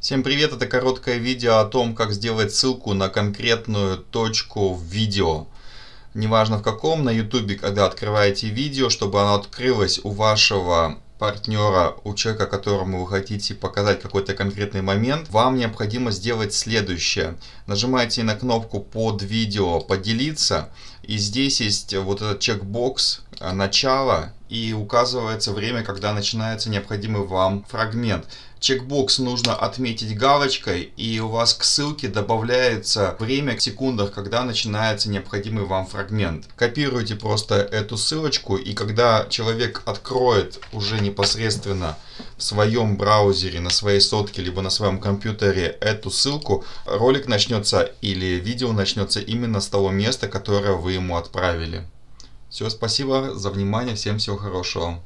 Всем привет, это короткое видео о том, как сделать ссылку на конкретную точку в видео. Неважно в каком, на YouTube, когда открываете видео, чтобы оно открылось у вашего партнера, у человека, которому вы хотите показать какой-то конкретный момент, вам необходимо сделать следующее. Нажимаете на кнопку под видео «Поделиться», и здесь есть вот этот чекбокс э, «Начало», и указывается время, когда начинается необходимый вам фрагмент. Чекбокс нужно отметить галочкой, и у вас к ссылке добавляется время в секундах, когда начинается необходимый вам фрагмент. Копируйте просто эту ссылочку, и когда человек откроет уже непосредственно в своем браузере, на своей сотке, либо на своем компьютере эту ссылку, ролик начнется или видео начнется именно с того места, которое вы ему отправили. Все, спасибо за внимание, всем всего хорошего.